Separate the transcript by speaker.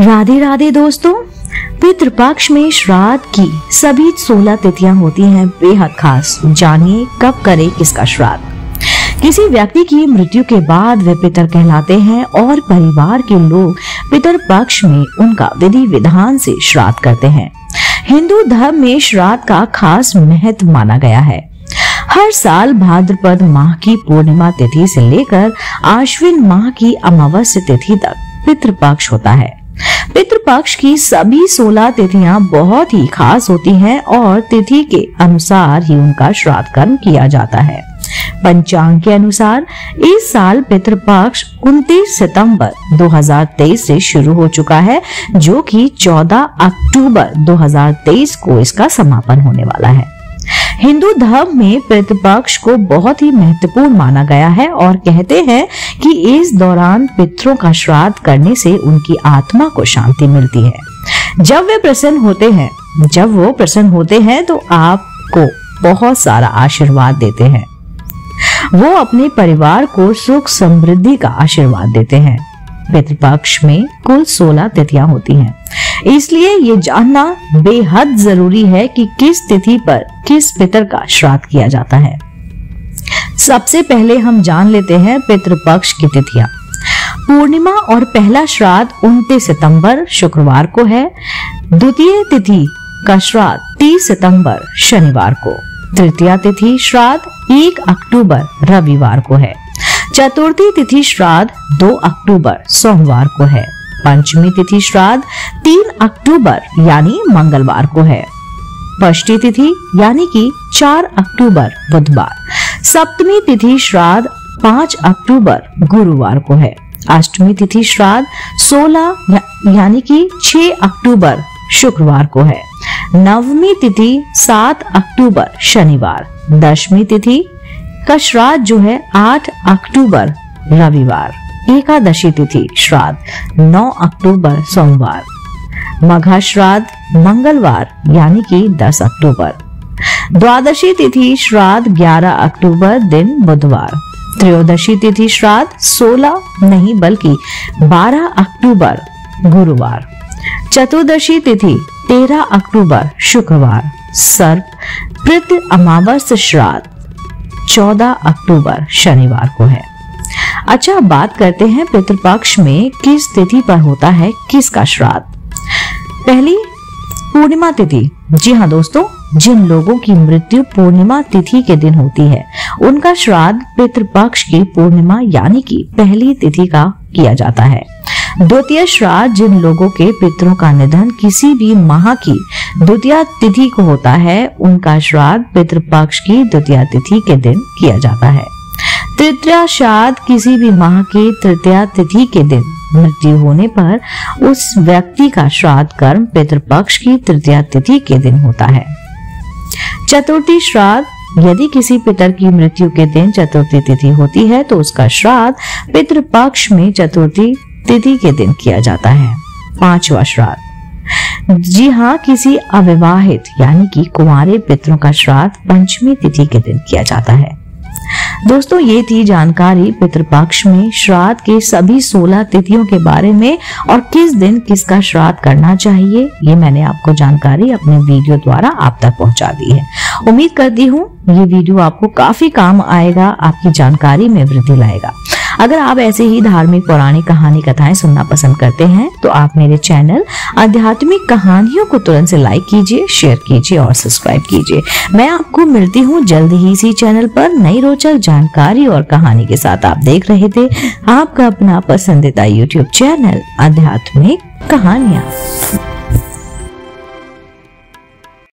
Speaker 1: राधे राधे दोस्तों, पितृपक्ष में श्राद्ध की सभी सोलह तिथियाँ होती हैं। बेहद खास, जानिए कब करे किसका श्राद्ध। किसी व्यक्ति की मृत्यु के बाद वे पितर कहलाते हैं और परिवार के लोग पितर पक्ष में उनका विधि विधान से श्राद्ध करते हैं। हिंदू धर्म में श्राद्ध का खास महत्व माना गया है। हर साल भाद्रपद माह की पूर्णिमा तिथि से लेकर आश्विन माह की अमावस्या तिथि तक पितृपक्ष होता है। पितृपक्ष की सभी सोलह तिथियाँ बहुत ही खास होती हैं और तिथि के अनुसार ही उनका श्राद्ध कर्म किया जाता है। पंचांग के अनुसार, इस साल पितृपक्ष 29 सितंबर 2023 से शुरू हो चुका है, जो कि 14 अक्टूबर 2023 को इसका समापन होने वाला है। हिंदू धर्म में पितृपक्ष को बहुत ही महत्वपूर्ण माना गया है और कहते हैं कि इस दौरान पितरों का श्राद्ध करने से उनकी आत्मा को शांति मिलती है। जब वे प्रसन्न होते हैं, जब वो प्रसन्न होते हैं तो आपको बहुत सारा आशीर्वाद देते हैं। वो अपने परिवार को सुख समृद्धि का आशीर्वाद देते हैं। पितृपक्ष में कुल 16 तिथियाँ होती हैं। इसलिए ये जानना बेहद ज़रूरी है कि किस तिथि पर किस पितर का श्राद्ध किया जाता है। सबसे पहले हम जान लेते हैं पितृपक्ष की तिथियाँ। पूर्णिमा और पहला श्राद्ध उनतीस सितंबर शुक्रवार को है। द्वितीय तिथि का श्राद्ध 30 सितंबर शनिवार को। तृतीय तिथि श्राद्ध एक अक्टूबर रविवार को है। चतुर्थी तिथि श्राद्ध दो अक्टूबर सोमवार को है। पंचमी तिथि श्राद्ध तीन अक्टूबर यानी मंगलवार को है। षष्ठी तिथि यानी कि चार अक्टूबर बुधवार। सप्तमी तिथि श्राद्ध पाँच अक्टूबर गुरुवार को है। अष्टमी तिथि श्राद्ध सोलह या, यानी कि छह अक्टूबर शुक्रवार को है। नवमी तिथि सात अक्टूबर शनिवार। दशमी तिथि का श्राद्ध जो है आठ अक्टूबर, रविवार। एकादशी तिथि, श्राद्ध, नौ अक्टूबर, सोमवार। मघा श्राद्ध मंगलवार, यानी कि दस अक्टूबर। द्वादशी तिथि, श्राद्ध, ग्यारह अक्टूबर, दिन बुधवार। त्रयोदशी तिथि, श्राद्ध, सोलह, नहीं बल्कि बारह अक्टूबर, गुरुवार। चतुर्दशी तिथि, तेरह अक्टूबर, शुक्रवार। सर्प, प्रति अमावस्य श्राद्ध। चौदह अक्टूबर शनिवार को है। अच्छा बात करते हैं पितृपक्ष में किस तिथि पर होता है, किसका श्राद्ध। पहली पूर्णिमा तिथि। जी हाँ दोस्तों, जिन लोगों की मृत्यु पूर्णिमा तिथि के दिन होती है, उनका श्राद्ध पितृपक्ष की पूर्णिमा यानी कि पहली तिथि का किया जाता है। द्वितीय श्राद्ध जिन लोगों के पितरों का निधन किसी भी माह की द्वितीय तिथि को होता है, उनका श्राद्ध पितृपक्ष की द्वितीय तिथि के दिन किया जाता है। तृतीय श्राद्ध किसी भी माह की तृतीय तिथि के दिन मृत्यु होने पर उस व्यक्ति का श्राद्ध कर्म पितृपक्ष की तृतीय तिथि के दिन होता है। चतुर्थी श्राद्ध, यदि किसी पितर की मृत्यु के दिन चतुर्थी तिथि होती है तो उसका श्राद्ध पितृपक्ष में चतुर्थी तिथि के दिन किया जाता है, पांचवा श्राद्ध। जी हाँ किसी अविवाहित यानी कि कुंवारे पितरों का श्राद्ध पंचमी तिथि के दिन किया जाता है। दोस्तों, ये थी जानकारी पितृपक्ष में श्राद्ध के सभी 16 तिथियों के बारे में और किस दिन किसका श्राद्ध करना चाहिए, ये मैंने आपको जानकारी अपने वीडियो द्वारा आप तक पहुँचा दी है। उम्मीद करती हूँ, ये वीडियो आपको काफ़ी काम आएगा, आपकी जानकारी में वृद्धि लाएगा। अगर आप ऐसे ही धार्मिक पौराणिक कहानी कथाएँ सुनना पसंद करते हैं तो आप मेरे चैनल आध्यात्मिक कहानियों को तुरंत से लाइक कीजिए शेयर कीजिए और सब्सक्राइब कीजिए। मैं आपको मिलती हूँ जल्द ही इसी चैनल पर नई रोचक जानकारी और कहानी के साथ आप देख रहे थे आपका अपना पसंदीदा यूट्यूब चैनल आध्यात्मिक कहानियाँ।